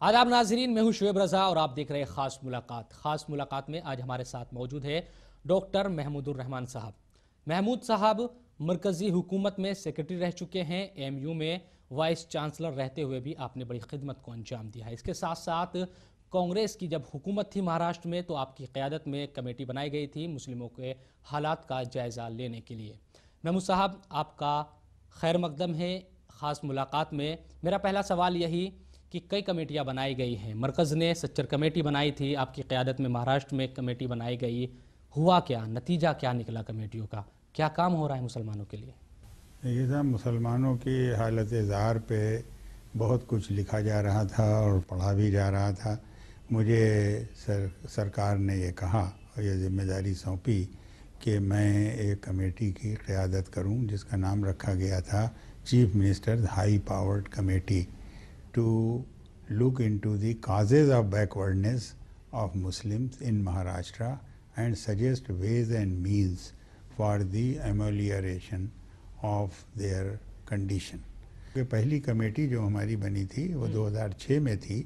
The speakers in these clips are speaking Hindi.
आदाब नाजरीन, मैं हूँ शुएब रजा और आप देख रहे हैं खास मुलाकात। खास मुलाकात में आज हमारे साथ मौजूद है डॉक्टर महमूदुर साहब। महमूद साहब मरकज़ी हुकूमत में सेक्रेटरी रह चुके हैं एम यू में वाइस चांसलर रहते हुए भी आपने बड़ी खिदमत को अंजाम दिया है। इसके साथ साथ कांग्रेस की जब हुकूमत थी महाराष्ट्र में तो आपकी क़्यादत में कमेटी बनाई गई थी मुस्लिमों के हालात का जायज़ा लेने के लिए। महमूद साहब, आपका खैर मकदम है, ख़ास मुलाकात में। मेरा पहला सवाल यही कि कई कमेटियाँ बनाई गई हैं। मरकज़ ने सच्चर कमेटी बनाई थी आपकी क़्यादत में महाराष्ट्र में कमेटी बनाई गई। हुआ क्या? नतीजा क्या निकला कमेटियों का? क्या काम हो रहा है मुसलमानों के लिए? ये था मुसलमानों की हालत ज़ार पे बहुत कुछ लिखा जा रहा था और पढ़ा भी जा रहा था। मुझे सर, सरकार ने ये कहा और ये ज़िम्मेदारी सौंपी कि मैं एक कमेटी की क़्यादत करूँ जिसका नाम रखा गया था chief minister high powered committee. To look into the causes of backwardness of Muslims in Maharashtra and suggest ways and means for the amelioration of their condition. पहली कमेटी जो हमारी बनी थी वो 2006 में थी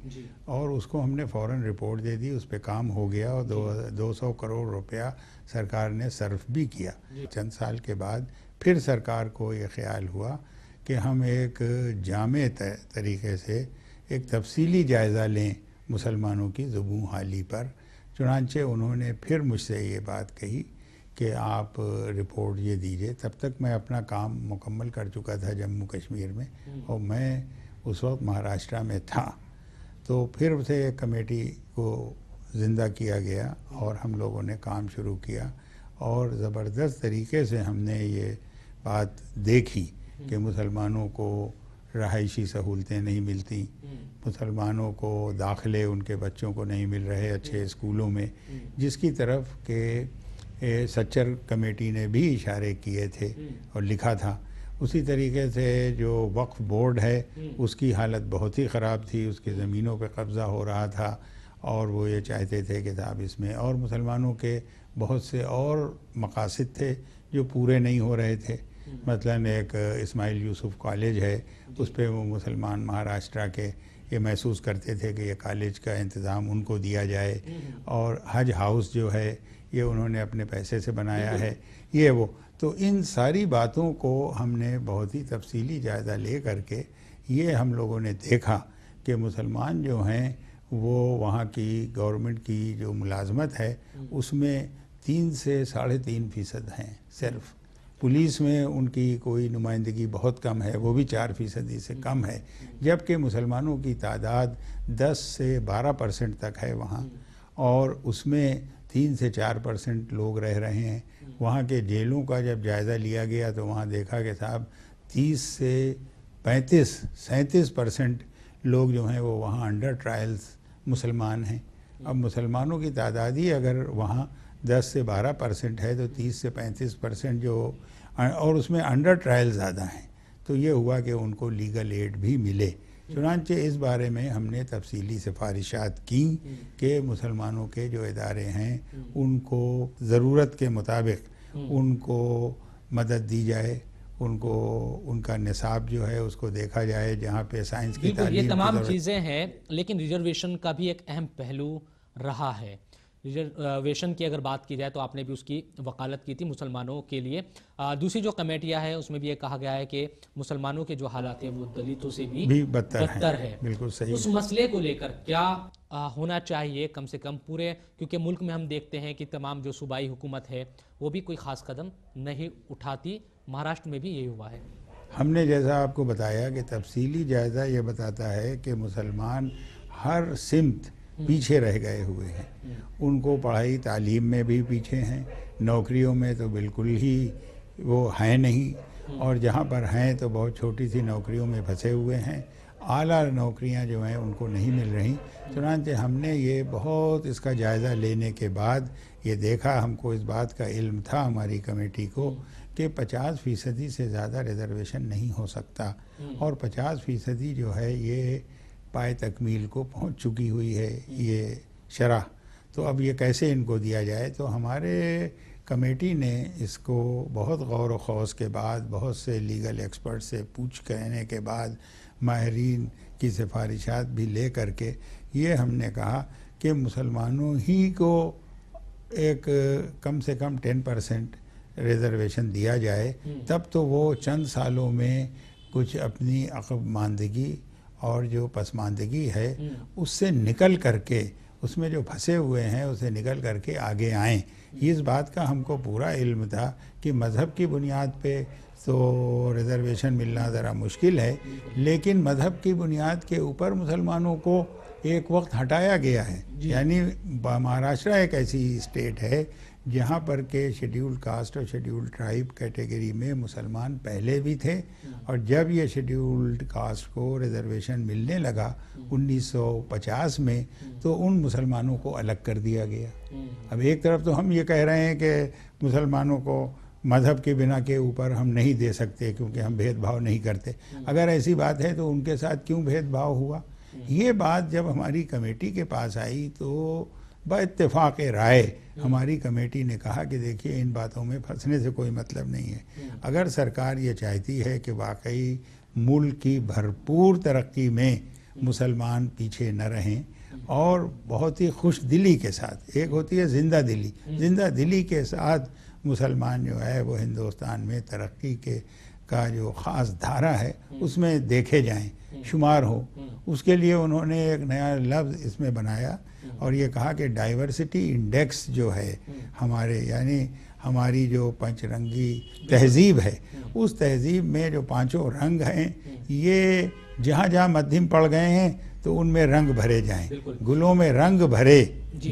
और उसको हमने फ़ौरन रिपोर्ट दे दी उस पर काम हो गया और दो, 200 करोड़ रुपया सरकार ने सर्फ भी किया चंद साल के बाद फिर सरकार को ये ख्याल हुआ कि हम एक जाम तरीके से एक तफसीली जायज़ा लें मुसलमानों की ज़बू हाली पर। चुनानचे उन्होंने फिर मुझसे ये बात कही कि आप रिपोर्ट ये दीजिए। तब तक मैं अपना काम मुकम्मल कर चुका था जम्मू कश्मीर में हम्म। और मैं उस वक्त महाराष्ट्र में था। तो फिर से कमेटी को ज़िंदा किया गया और हम लोगों ने काम शुरू किया और ज़बरदस्त तरीके से हमने ये बात देखी। कि मुसलमानों को रहायशी सहूलतें नहीं मिलती। मुसलमानों को दाखिले उनके बच्चों को नहीं मिल रहे अच्छे स्कूलों में। जिसकी तरफ़ के सच्चर कमेटी ने भी इशारे किए थे और लिखा था। उसी तरीके से जो वक्फ बोर्ड है, उसकी हालत बहुत ही ख़राब थी। उसकी ज़मीनों पर कब्ज़ा हो रहा था और वो ये चाहते थे कि साहब इसमें और मुसलमानों के बहुत से और मकासद थे जो पूरे नहीं हो रहे थे। मसलन एक इस्माइल यूसुफ कॉलेज है उस पर वो मुसलमान महाराष्ट्र के ये महसूस करते थे कि ये कॉलेज का इंतज़ाम उनको दिया जाए। और हज हाउस जो है ये उन्होंने अपने पैसे से बनाया है। ये वो तो इन सारी बातों को हमने बहुत ही तफसीली जायज़ा ले करके ये हम लोगों ने देखा कि मुसलमान जो हैं वो वहाँ की गवर्नमेंट की जो मुलाजमत है उसमें तीन से साढ़े तीन फ़ीसद हैं सिर्फ़। पुलिस में उनकी कोई नुमाइंदगी बहुत कम है, वो भी चार फ़ीसदी से कम है, जबकि मुसलमानों की तादाद दस से बारह परसेंट तक है वहाँ। और उसमें तीन से चार परसेंट लोग रह रहे हैं। वहाँ के जेलों का जब जायज़ा लिया गया तो वहाँ देखा कि साहब तीस से पैंतीस, सैंतीस परसेंट लोग जो हैं, वो वहाँ अंडर ट्रायल्स मुसलमान हैं। अब मुसलमानों की तादाद ही अगर वहाँ दस से बारह परसेंट है तो तीस से पैंतीस परसेंट जो और उसमें अंडर ट्रायल ज़्यादा हैं। तो ये हुआ कि उनको लीगल एड भी मिले। चुनानचे इस बारे में हमने तफसीली सिफारिशात की कि मुसलमानों के जो इदारे हैं उनको ज़रूरत के मुताबिक उनको मदद दी जाए उनको उनका निसाब जो है उसको देखा जाए जहाँ पे साइंस की ये तमाम चीज़ें हैं लेकिन रिजर्वेशन का भी एक अहम पहलू रहा है। रिजर्वेशन की अगर बात की जाए तो आपने भी उसकी वकालत की थी मुसलमानों के लिए। दूसरी जो कमेटियाँ हैं उसमें भी ये कहा गया है कि मुसलमानों के जो हालात हैं वो दलितों से भी, भी बदतर, है।, है। बिल्कुल सही। उस मसले को लेकर क्या आ, होना चाहिए कम से कम पूरे? क्योंकि मुल्क में हम देखते हैं कि तमाम जो सूबाई हुकूमत है वो भी कोई ख़ास कदम नहीं उठाती। महाराष्ट्र में भी यही हुआ है। हमने जैसा आपको बताया कि तफसीली जायज़ा ये बताता है कि मुसलमान हर सिमत पीछे रह गए हुए हैं। उनको पढ़ाई तालीम में भी पीछे हैं। नौकरियों में तो बिल्कुल ही वो हैं नहीं। और जहाँ पर हैं तो बहुत छोटी सी नौकरियों में फंसे हुए हैं। आला नौकरियाँ जो हैं उनको नहीं मिल रही। चुनानचे हमने ये बहुत इसका जायज़ा लेने के बाद ये देखा हमको इस बात का इल्म था हमारी कमेटी को कि 50 फ़ीसदी से ज़्यादा रिजर्वेशन नहीं हो सकता। और 50 फ़ीसदी जो है ये पाए तकमील को पहुँच चुकी हुई है ये शरह। तो अब ये कैसे इनको दिया जाए? तो हमारे कमेटी ने इसको बहुत गौर व खौस के बाद बहुत से लीगल एक्सपर्ट से पूछ कहने के बाद माहरीन की सिफारिशात भी ले करके ये हमने कहा कि मुसलमानों ही को एक कम से कम टेन परसेंट रिजर्वेशन दिया जाए। तब तो वो चंद सालों में कुछ अपनी अकब अकबमानदगी और जो पसमानदगी है उससे निकल करके उसमें जो फंसे हुए हैं उसे निकल करके आगे आएँ। इस बात का हमको पूरा इल्म था कि मज़हब की बुनियाद पे तो रिजर्वेशन मिलना ज़रा मुश्किल है लेकिन मज़हब की बुनियाद के ऊपर मुसलमानों को एक वक्त हटाया गया है। यानी महाराष्ट्र एक ऐसी स्टेट है जहाँ पर के शेड्यूल्ड कास्ट और शेड्यूल्ड ट्राइब कैटेगरी में मुसलमान पहले भी थे और जब ये शेड्यूल्ड कास्ट को रिजर्वेशन मिलने लगा 1950 में तो उन मुसलमानों को अलग कर दिया गया। अब एक तरफ़ तो हम ये कह रहे हैं कि मुसलमानों को मज़हब के बिना के ऊपर हम नहीं दे सकते क्योंकि हम भेदभाव नहीं करते। अगर ऐसी बात है तो उनके साथ क्यों भेदभाव हुआ? ये बात जब हमारी कमेटी के पास आई तो ब इतफ़ाक़ राय, हमारी कमेटी ने कहा कि देखिए, इन बातों में फंसने से कोई मतलब नहीं है। अगर सरकार ये चाहती है कि वाकई मुल्क की भरपूर तरक्की में मुसलमान पीछे न रहें और बहुत ही खुश दिली के साथ, एक होती है ज़िंदा दिली। ज़िंदा दिली के साथ मुसलमान जो है, वो हिंदुस्तान में तरक्की के का जो ख़ास धारा है उसमें देखे जाएँ शुमार हो। उसके लिए उन्होंने एक नया लफ्ज़ इसमें बनाया और ये कहा कि डाइवर्सिटी इंडेक्स जो है हमारे यानी हमारी जो पंचरंगी तहजीब है उस तहजीब में जो पाँचों रंग हैं ये जहाँ जहाँ मध्यम पड़ गए हैं तो उनमें रंग भरे जाएँ। गुलों में रंग भरे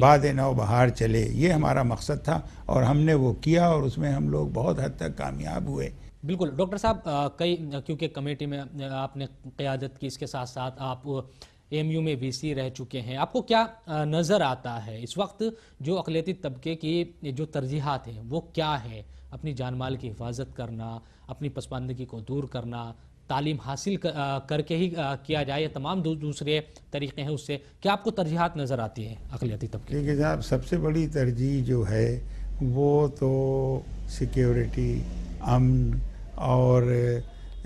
बाद नौ बहार चले। ये हमारा मकसद था और हमने वो किया और उसमें हम लोग बहुत हद तक कामयाब हुए। बिल्कुल डॉक्टर साहब कई क्योंकि कमेटी में आपने क़्यादत की इसके साथ साथ आप एमयू में वी रह चुके हैं। आपको क्या नज़र आता है इस वक्त जो अकलीती तबके की जो तरजीहत हैं वो क्या है? अपनी जान माल की हिफाजत करना अपनी पसमानदगी को दूर करना तालीम हासिल करके ही किया जाए या तमाम दूसरे तरीके हैं उससे क्या आपको तरजीहत नज़र आती है अकलीती तबके देखिए साहब सबसे बड़ी तरजीह जो है वो तो सिक्योरिटी अमन और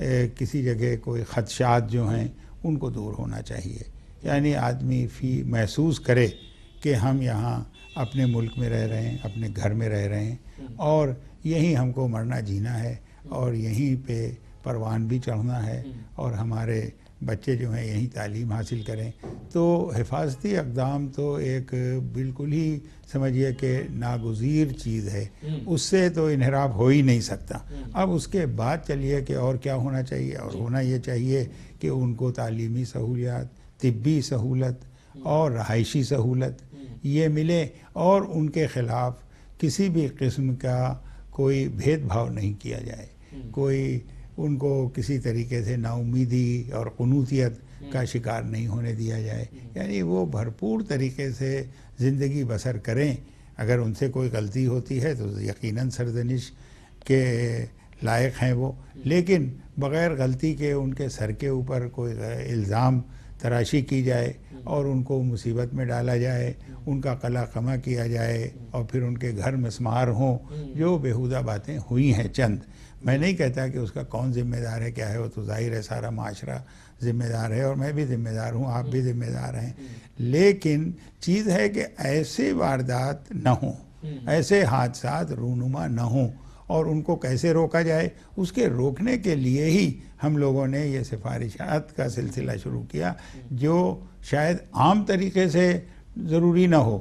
ए, किसी जगह कोई खदशात जो हैं उनको दूर होना चाहिए। यानी आदमी फ़ी महसूस करे कि हम यहाँ अपने मुल्क में रह रहे हैं अपने घर में रह रहे हैं और यहीं हमको मरना जीना है और यहीं पे परवान भी चढ़ना है और हमारे बच्चे जो हैं यहीं तालीम हासिल करें। तो हिफाजती अकदाम तो एक बिल्कुल ही समझिए कि नागुजीर चीज़ है। उससे तो इनहराब हो ही नहीं सकता। अब उसके बाद चलिए कि और क्या होना चाहिए? और होना ये चाहिए कि उनको तालीमी सहूलियात तबी सहूलत और रहायशी सहूलत ये मिले और उनके ख़िलाफ़ किसी भी किस्म का कोई भेदभाव नहीं किया जाए। कोई उनको किसी तरीके से नाउमीदी और कनूतियत का शिकार नहीं होने दिया जाए। यानी वो भरपूर तरीके से ज़िंदगी बसर करें। अगर उनसे कोई गलती होती है तो यकीनन सरजनिश के लायक हैं वो। लेकिन बग़ैर गलती के उनके सर के ऊपर कोई इल्ज़ाम तराशी की जाए और उनको मुसीबत में डाला जाए उनका कला कमा किया जाए और फिर उनके घर मसमार हों जो बेहुदा बातें हुई हैं चंद। मैं नहीं कहता कि उसका कौन जिम्मेदार है क्या है वो तो ज़ाहिर है सारा माशरा जिम्मेदार है और मैं भी जिम्मेदार हूँ आप भी जिम्मेदार हैं। लेकिन चीज़ है कि ऐसे वारदात न हों ऐसे हादसा रूनुमा न हों और उनको कैसे रोका जाए उसके रोकने के लिए ही हम लोगों ने ये सिफारिशात का सिलसिला शुरू किया जो शायद आम तरीके से ज़रूरी ना हो।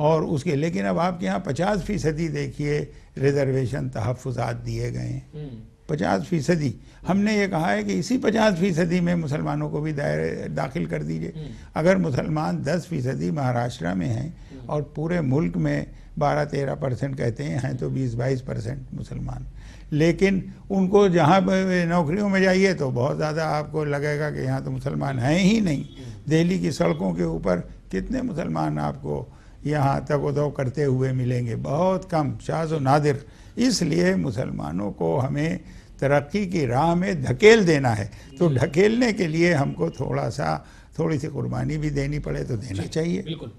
और उसके लेकिन अब आपके यहाँ पचास फ़ीसदी देखिए रिजर्वेशन तहफ़ात दिए गए हैं। पचास फ़ीसदी। हमने ये कहा है कि इसी पचास फ़ीसदी में मुसलमानों को भी दायरे दाखिल कर दीजिए। अगर मुसलमान दस फ़ीसदी महाराष्ट्र में हैं और पूरे मुल्क में बारह तेरह परसेंट कहते हैं हैं तो बीस बाईस परसेंट मुसलमान। लेकिन उनको जहाँ नौकरियों में जाइए तो बहुत ज़्यादा आपको लगेगा कि यहाँ तो मुसलमान हैं ही नहीं। दिल्ली की सड़कों के ऊपर कितने मुसलमान आपको यहाँ तक उदव करते हुए मिलेंगे। बहुत कम शाज नादिर। इसलिए मुसलमानों को हमें तरक्की की राह में धकेल देना है। तो ढकेलने के लिए हमको थोड़ा सा थोड़ी सी कुर्बानी भी देनी पड़े तो देना चाहिए। बिल्कुल।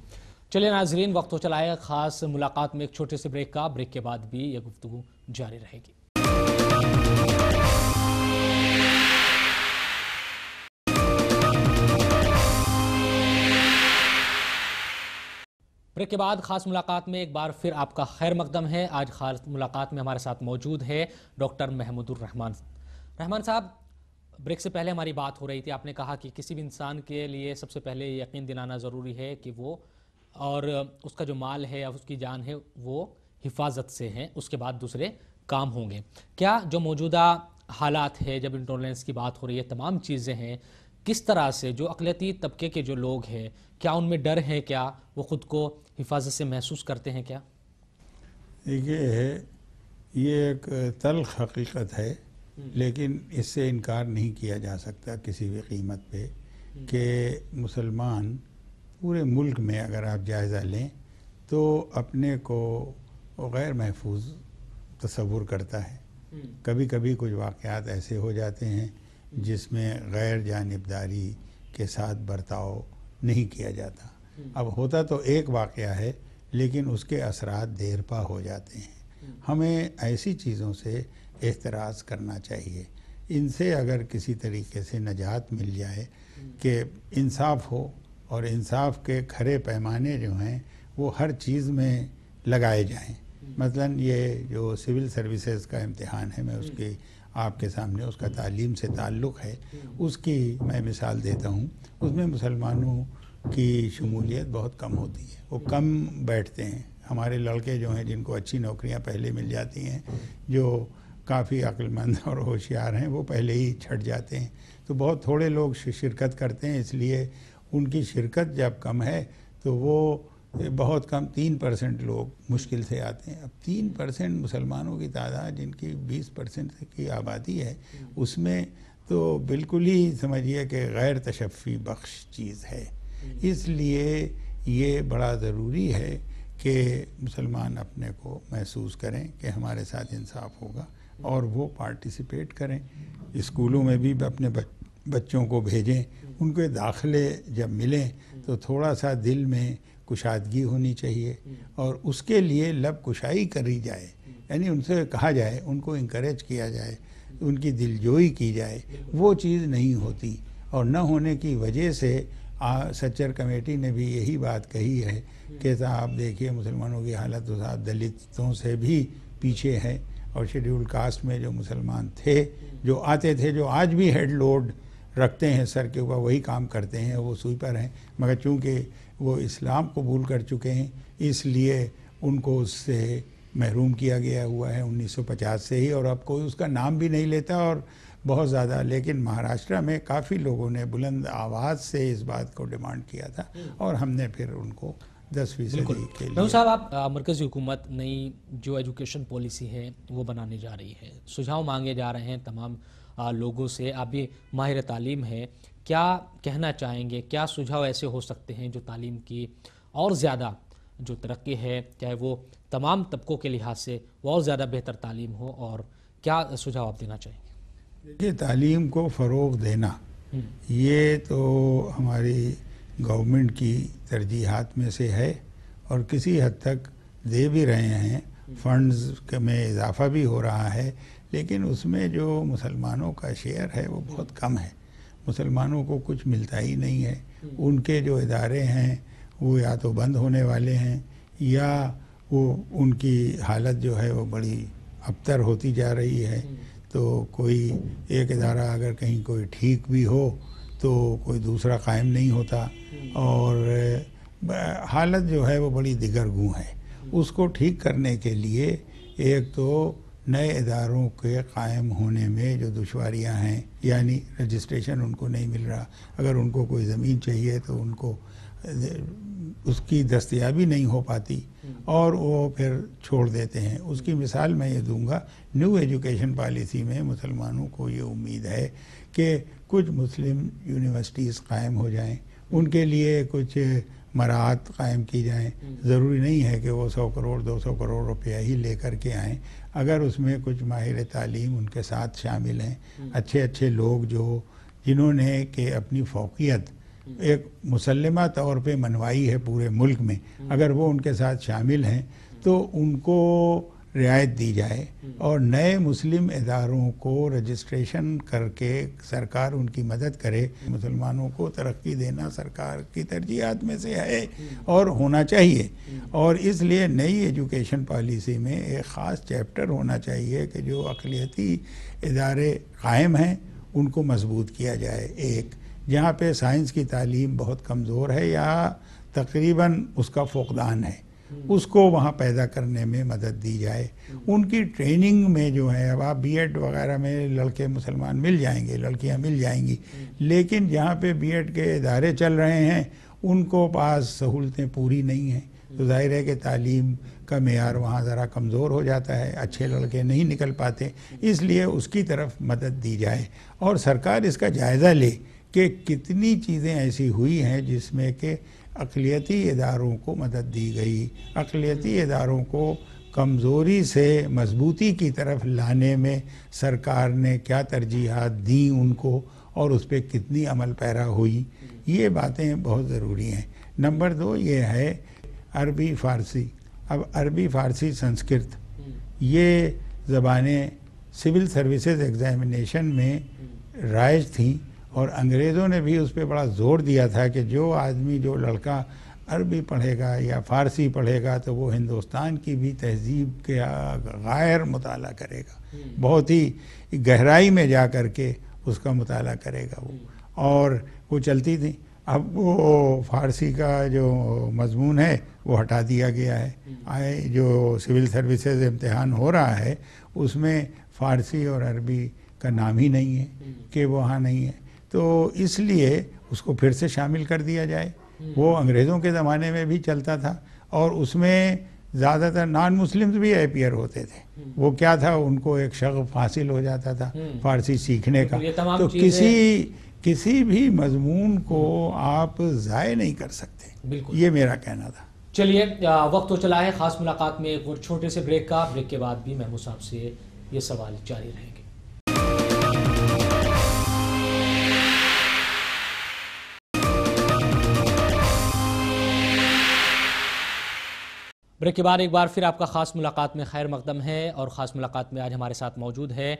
चलिए नाजरीन वक्त हो चला है। खास मुलाकात में एक छोटे से ब्रेक का। ब्रेक के बाद भी यह गुफ्तु जारी रहेगी। ब्रेक के बाद खास मुलाकात में एक बार फिर आपका खैर मकदम है। आज खास मुलाकात में हमारे साथ मौजूद है डॉक्टर महमूदुर रहमान। रहमान साहब, ब्रेक से पहले हमारी बात हो रही थी। आपने कहा कि किसी भी इंसान के लिए सबसे पहले यकीन दिलाना ज़रूरी है कि वो, और उसका जो माल है या उसकी जान है, वो हिफाजत से है। उसके बाद दूसरे काम होंगे। क्या जो मौजूदा हालात है, जब इंटॉलरेंस की बात हो रही है, तमाम चीज़ें हैं किस तरह से जो अकलती तबके के जो लोग हैं क्या उनमें डर है क्या? वो ख़ुद को हिफाजत से महसूस करते हैं क्या? देखिए ये एक तल्ख हकीकत है लेकिन इससे इनकार नहीं किया जा सकता किसी भी कीमत पे कि मुसलमान पूरे मुल्क में अगर आप जायज़ा लें तो अपने को गैर महफूज तस्वुर करता है। कभी कभी कुछ वाक़ात ऐसे हो जाते हैं जिसमें गैर जानबदारी के साथ बर्ताव नहीं किया जाता। अब होता तो एक वाक़ है लेकिन उसके असरात देर पा हो जाते हैं। हमें ऐसी चीज़ों से एतराज़ करना चाहिए। इनसे अगर किसी तरीके से नजात मिल जाए कि इंसाफ हो और इंसाफ के खरे पैमाने जो हैं वो हर चीज़ में लगाए जाएँ। मसलन ये जो सिविल सर्विसेज़ का इम्तहान है मैं उसकी आपके सामने उसका तालीम से ताल्लुक़ है, उसकी मैं मिसाल देता हूँ। उसमें मुसलमानों की शमूलियत बहुत कम होती है। वो कम बैठते हैं। हमारे लड़के जो हैं, जिनको अच्छी नौकरियाँ पहले मिल जाती हैं, जो काफ़ी अक्लमंद और होशियार हैं, वो पहले ही छट जाते हैं। तो बहुत थोड़े लोग शिरकत करते हैं, इसलिए उनकी शिरकत जब कम है तो वो बहुत कम, तीन परसेंट लोग मुश्किल से आते हैं। अब तीन परसेंट मुसलमानों की तादाद जिनकी बीस परसेंट की आबादी है, उसमें तो बिल्कुल ही समझिए कि गैर तशफ़ी बख्श चीज़ है। इसलिए ये बड़ा ज़रूरी है कि मुसलमान अपने को महसूस करें कि हमारे साथ इंसाफ होगा और वो पार्टिसिपेट करें। स्कूलों में भी अपने बच्चों को भेजें, उनके दाखिले जब मिलें तो थोड़ा सा दिल में कुशादगी होनी चाहिए और उसके लिए लब कुशाई करी जाए। यानी उनसे कहा जाए उनको इंकरेज किया जाए उनकी दिलजोई की जाए वो चीज़ नहीं होती। और न होने की वजह से आ, सच्चर कमेटी ने भी यही बात कही है कि साहब देखिए मुसलमानों की हालत तो साहब दलितों से भी पीछे है और शेड्यूल कास्ट में जो मुसलमान थे जो आते थे जो आज भी हेड लोड रखते हैं सर के ऊपर वही काम करते हैं वो स्वीपर हैं। मगर चूँकि वो इस्लाम कबूल कर चुके हैं। इसलिए उनको उससे महरूम किया गया हुआ है 1950 से ही और अब कोई उसका नाम भी नहीं लेता और बहुत ज़्यादा। लेकिन महाराष्ट्र में काफ़ी लोगों ने बुलंद आवाज़ से इस बात को डिमांड किया था और हमने फिर उनको दस फ़ीसदी के लिए साहब आप मरकज़ी हुकूमत नई जो एजुकेशन पॉलिसी है वो बनाने जा रही है। सुझाव मांगे जा रहे हैं तमाम आ, लोगों से। आप भी माहिर तालीम है क्या कहना चाहेंगे क्या सुझाव ऐसे हो सकते हैं जो तालीम की और ज़्यादा जो तरक्की है चाहे वो तमाम तबकों के लिहाज से वो और ज़्यादा बेहतर तालीम हो और क्या सुझाव आप देना चाहेंगे? देखिए तालीम को फ़रोग देना हम्म। ये तो हमारी गवर्नमेंट की तरजीहत में से है और किसी हद तक दे भी रहे हैं। फंड्स में इजाफा भी हो रहा है लेकिन उसमें जो मुसलमानों का शेयर है वो बहुत कम है। मुसलमानों को कुछ मिलता ही नहीं है। हम्म। उनके जो इदारे हैं वो या तो बंद होने वाले हैं या वो उनकी हालत जो है वो बड़ी अबतर होती जा रही है। हम्म। तो कोई एक इदारा अगर कहीं कोई ठीक भी हो तो कोई दूसरा कायम नहीं होता। और हालत जो है वो बड़ी दिगर गु है उसको ठीक करने के लिए एक तो नए इदारों के कायम होने में जो दुशारियाँ हैं, यानी रजिस्ट्रेशन उनको नहीं मिल रहा। अगर उनको कोई ज़मीन चाहिए तो उनको उसकी दस्तियाबी नहीं हो पाती और वो फिर छोड़ देते हैं। उसकी मिसाल मैं ये दूँगा, न्यू एजुकेशन पॉलिसी में मुसलमानों को ये उम्मीद है कि कुछ मुस्लिम यूनिवर्सिटीज़ कायम हो जाएँ। उनके लिए कुछ मराहत कायम की जाएँ। ज़रूरी नहीं है कि वो सौ करोड़ दो सौ करोड़ रुपया ही लेकर के आएँ। अगर उसमें कुछ माहिर तालीम उनके साथ शामिल हैं। अच्छे अच्छे लोग जो जिन्होंने के अपनी फोकियत एक मुसलमा तौर पर मनवाई है पूरे मुल्क में। अगर वो उनके साथ शामिल हैं तो उनको रियायत दी जाए और नए मुस्लिम इदारों को रजिस्ट्रेशन करके सरकार उनकी मदद करे। मुसलमानों को तरक्की देना सरकार की तरजीहत में से है और होना चाहिए। और इसलिए नई एजुकेशन पॉलिसी में एक ख़ास चैप्टर होना चाहिए कि जो अकलीती इदारे कायम हैं, उनको मज़बूत किया जाए। एक, जहाँ पे साइंस की तालीम बहुत कमज़ोर है या तकरीबन उसका फुकदान है। उसको वहाँ पैदा करने में मदद दी जाए। उनकी ट्रेनिंग में जो है, अब आप बीएड वगैरह में लड़के मुसलमान मिल जाएँगे, लड़कियाँ मिल जाएँगी। लेकिन जहाँ पे बीएड के इदारे चल रहे हैं, उनको पास सहूलतें पूरी नहीं हैं। तो ज़ाहिर है कि तालीम का मैार वहाँ ज़रा कमज़ोर हो जाता है, अच्छे लड़के नहीं निकल पाते। इसलिए उसकी तरफ़ मदद दी जाए। और सरकार इसका जायज़ा ले कि कितनी चीज़ें ऐसी हुई हैं जिसमें कि अकलीती इदारों को मदद दी गई। अकलीती इदारों को कमज़ोरी से मजबूती की तरफ़ लाने में सरकार ने क्या तरजीहत दी उनको और उस पर कितनी अमल पैरा हुई, ये बातें बहुत ज़रूरी हैं। नंबर दो ये है अरबी फ़ारसी। अब अरबी फ़ारसी संस्कृत, ये ज़बानें सिविल सर्विसेज़ एग्ज़ामिनेशन में राइज थी और अंग्रेज़ों ने भी उस पर बड़ा ज़ोर दिया था कि जो आदमी जो लड़का अरबी पढ़ेगा या फ़ारसी पढ़ेगा तो वो हिंदुस्तान की भी तहजीब के गैर मुताला करेगा। बहुत ही गहराई में जा कर के उसका मुताला करेगा वो। और वो चलती थी। अब वो फ़ारसी का जो मजमून है वो हटा दिया गया है। आए जो सिविल सर्विसेज़ इम्तहान हो रहा है उसमें फ़ारसी और अरबी का नाम ही नहीं है कि वहाँ नहीं है। तो इसलिए उसको फिर से शामिल कर दिया जाए। वो अंग्रेज़ों के ज़माने में भी चलता था और उसमें ज़्यादातर नॉन मुस्लिम्स भी अपियर होते थे। वो क्या था? उनको एक शगफ हासिल हो जाता था फारसी सीखने का। तो किसी किसी भी मजमून को आप ज़ाय नहीं कर सकते। ये मेरा कहना था। चलिए वक्त तो चला है। ख़ास मुलाकात में एक और छोटे से ब्रेक का। ब्रेक के बाद भी महमूद साहब से ये सवाल जारी रहेंगे। ब्रेक के बाद एक बार फिर आपका ख़ास मुलाकात में खैर मकदम है और ख़ास मुलाकात में आज हमारे साथ मौजूद है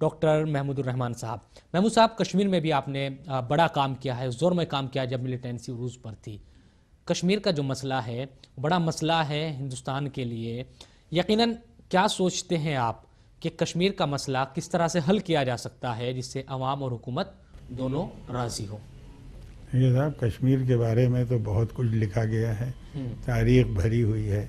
डॉक्टर महमूदुररहमान साहब। महमूद साहब, कश्मीर में भी आपने बड़ा काम किया है ज़ोर में काम किया जब मिलिटेंसी रूज पर थी। कश्मीर का जो मसला है, बड़ा मसला है हिंदुस्तान के लिए। यकीनन क्या सोचते हैं आप कि कश्मीर का मसला किस तरह से हल किया जा सकता है जिससे अवाम और हुकूमत दोनों राज़ी हो? ये साहब कश्मीर के बारे में तो बहुत कुछ लिखा गया है हम्म। तारीख भरी हुई है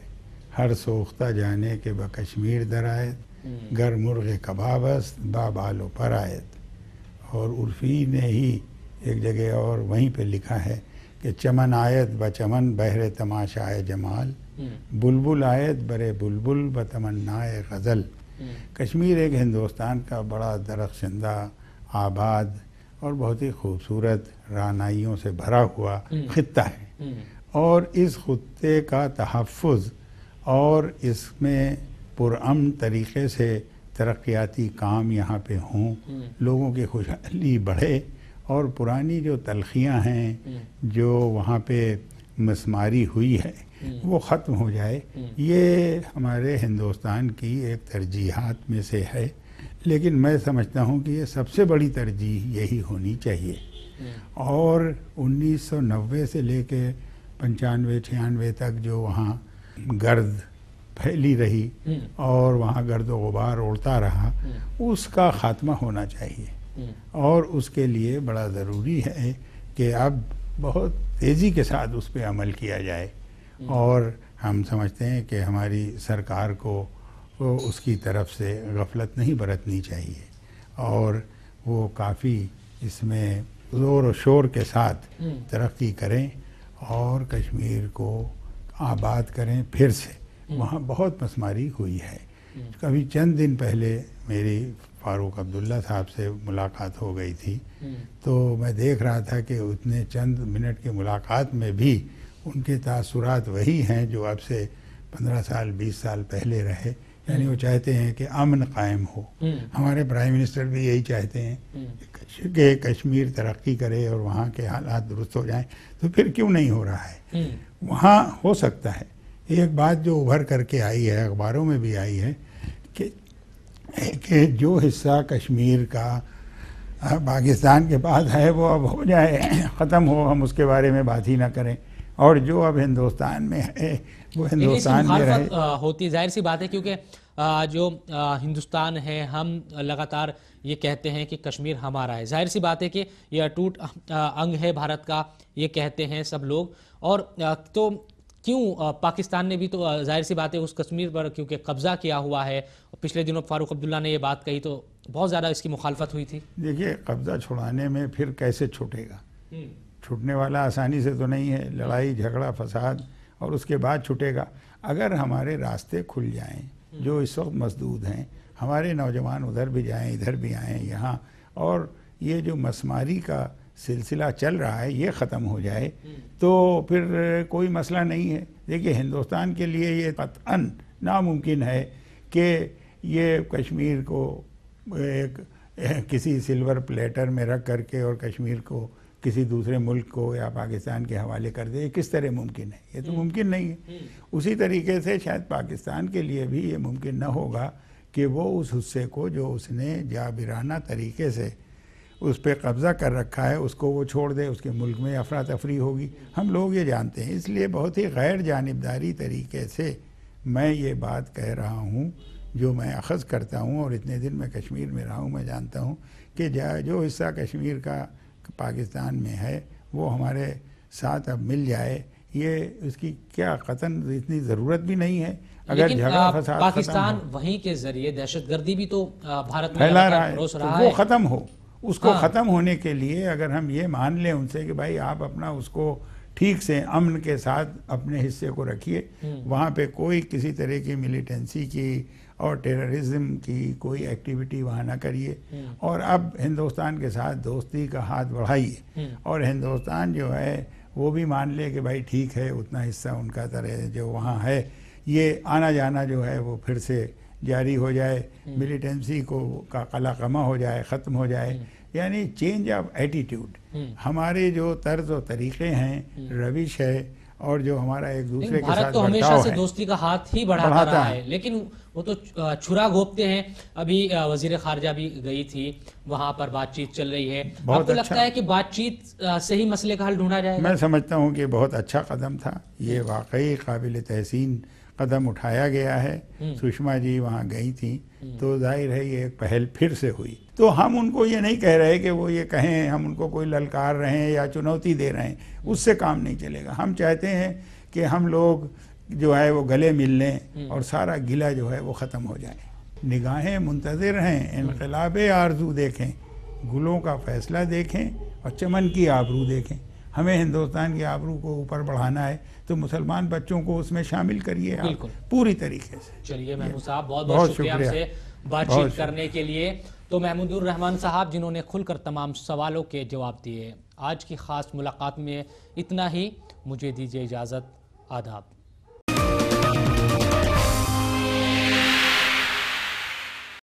हर सोख्ता जाने के ब कश्मीर दरायत हम्म। गर मुर्ग कबाबस बा बालो पर आयत और उर्फी ने ही एक जगह और वहीं पे लिखा है कि चमन आयत ब चमन बहरे तमाशाए जमाल हम्म। बुलबुल आयत बरे बुलबुल ब तमन्नाए गज़ल कश्मीर एक हिंदुस्तान का बड़ा दरख्शंदा आबाद और बहुत ही खूबसूरत रानाइयों से भरा हुआ हम्म। खत्ता है। हम्म। और इस खत्े का तहफ़ और इसमें पुरम तरीक़े से तरक्याती काम यहाँ पे हों। हम्म। लोगों की खुशहाली बढ़े और पुरानी जो तलखियाँ हैं जो वहाँ पे मसमारी हुई है वो ख़त्म हो जाए। ये हमारे हिंदुस्तान की एक तरजीहात में से है। लेकिन मैं समझता हूँ कि ये सबसे बड़ी तरजीह यही होनी चाहिए और 1990 से लेके पंचानवे, छियानवे तक जो वहाँ गर्द फैली रही। और वहाँ गर्द गुबार उड़ता रहा। उसका ख़ात्मा होना चाहिए। और उसके लिए बड़ा ज़रूरी है कि अब बहुत तेज़ी के साथ उस पर अमल किया जाए और हम समझते हैं कि हमारी सरकार को वो उसकी तरफ़ से गफलत नहीं बरतनी चाहिए और वो काफ़ी इसमें ज़ोर शोर के साथ हम्म। तरक्की करें और कश्मीर को आबाद करें फिर से हम्म। वहाँ बहुत मसमारी हुई है हम्म। कभी चंद दिन पहले मेरी फारूक अब्दुल्ला साहब से मुलाकात हो गई थी तो मैं देख रहा था कि उतने चंद मिनट की मुलाकात में भी उनके तासुरात वही हैं जो अब से पंद्रह साल बीस साल पहले रहे यानी वो चाहते हैं कि अमन कायम हो। हम्म, हमारे प्राइम मिनिस्टर भी यही चाहते हैं हम्म, कि कश्मीर तरक्की करे और वहाँ के हालात दुरुस्त हो जाएँ तो फिर क्यों नहीं हो रहा है? हम्म, वहाँ हो सकता है। एक बात जो उभर करके आई है अखबारों में भी आई है कि कि जो हिस्सा कश्मीर का पाकिस्तान के पास है वो अब हो जाए ख़त्म हो हम उसके बारे में बात ही ना करें। और जो अब हिंदुस्तान में है वो हिंदुस्तान में रहे। होती ज़ाहिर सी बात है क्योंकि जो हिंदुस्तान है हम लगातार ये कहते हैं कि कश्मीर हमारा है। ज़ाहिर सी बात है कि ये अटूट अंग है भारत का ये कहते हैं सब लोग। और तो क्यों पाकिस्तान ने भी तो ज़ाहिर सी बात है उस कश्मीर पर क्योंकि कब्जा किया हुआ है। पिछले दिनों फारूक अब्दुल्ला ने ये बात कही तो बहुत ज़्यादा इसकी मुखालफत हुई थी। देखिए कब्जा छुड़ाने में फिर कैसे छूटेगा? छूटने वाला आसानी से तो नहीं है। लड़ाई झगड़ा फसाद और उसके बाद छूटेगा। अगर हमारे रास्ते खुल जाएँ, जो इस वक्त मजदूद हैं, हमारे नौजवान उधर भी जाएँ, इधर भी आएँ, यहाँ, और ये जो मसमारी का सिलसिला चल रहा है, ये ख़त्म हो जाए तो फिर कोई मसला नहीं है। देखिए, हिंदुस्तान के लिए ये कतअन नामुमकिन है कि ये कश्मीर को एक, किसी सिल्वर प्लेटर में रख करके और कश्मीर को किसी दूसरे मुल्क को या पाकिस्तान के हवाले कर दे ये किस तरह मुमकिन है? ये तो मुमकिन नहीं है। उसी तरीके से शायद पाकिस्तान के लिए भी ये मुमकिन न होगा कि वो उस हिस्से को जो उसने जाबिराना तरीके से उस पर कब्ज़ा कर रखा है उसको वो छोड़ दे उसके मुल्क में अफरा तफरी होगी। हम लोग ये जानते हैं इसलिए बहुत ही गैर जानबदारी तरीके से मैं ये बात कह रहा हूँ जो मैं अखज़ करता हूँ और इतने दिन मैं कश्मीर में रहा हूँ मैं जानता हूँ कि जा- जो हिस्सा कश्मीर का पाकिस्तान में है वो हमारे साथ अब मिल जाए ये उसकी क्या कतन इतनी ज़रूरत भी नहीं है। अगर झगड़ा फसाद पाकिस्तान वहीं के ज़रिए दहशतगर्दी भी तो भारत में फैला रहा है। तो वो ख़त्म हो। उसको हाँ। ख़त्म होने के लिए अगर हम ये मान लें उनसे कि भाई आप अपना उसको ठीक से अमन के साथ अपने हिस्से को रखिए हम्म। वहाँ पे कोई किसी तरह की मिलिटेंसी की और टेररिज्म की कोई एक्टिविटी वहाँ ना करिए। हम्म। और अब हिंदुस्तान के साथ दोस्ती का हाथ बढ़ाइए। हम्म। और हिंदुस्तान जो है वो भी मान ले कि भाई ठीक है उतना हिस्सा उनका तरह जो वहाँ है ये आना जाना जो है वो फिर से जारी हो जाए। मिलिटेंसी को का कला कमा हो जाए ख़त्म हो जाए। यानी चेंज ऑफ़ एटीट्यूड हम्म। हमारे जो तर्ज व तरीक़े हैं रविश है और जो हमारा एक दूसरे के साथ तो हमेशा से दोस्ती का हाथ ही बढ़ाता बढ़ाता रहा है। है लेकिन वो तो छुरा घोपते हैं। अभी वज़ीर खारजा भी गई थी वहाँ पर बातचीत चल रही है। आपको अच्छा। लगता है कि बातचीत से ही मसले का हल ढूंढा जाए मैं समझता हूँ कि बहुत अच्छा कदम था। ये वाकई काबिल तहसीन कदम उठाया गया है। सुषमा जी वहाँ गई थी। तो ज़ाहिर है ये एक पहल फिर से हुई। तो हम उनको ये नहीं कह रहे कि वो ये कहें हम उनको कोई ललकार रहे हैं या चुनौती दे रहे हैं। उससे काम नहीं चलेगा। हम चाहते हैं कि हम लोग जो है वो गले मिल लें और सारा गिला जो है वो ख़त्म हो जाए। निगाहें मुंतज़र हैं इनकलाब आरज़ू देखें गुलों का फैसला देखें और चमन की आबरू देखें। हमें हिंदुस्तान की आबरू को ऊपर बढ़ाना है तो मुसलमान बच्चों को उसमें शामिल करिए आप। पूरी तरीके से। चलिए महमूद साहब बहुत बहुत शुक्रिया। आपसे बातचीत करने के लिए। तो महमूदुर रहमान साहब जिन्होंने खुलकर तमाम सवालों के जवाब दिए आज की खास मुलाकात में इतना ही। मुझे दीजिए इजाज़त आदाब।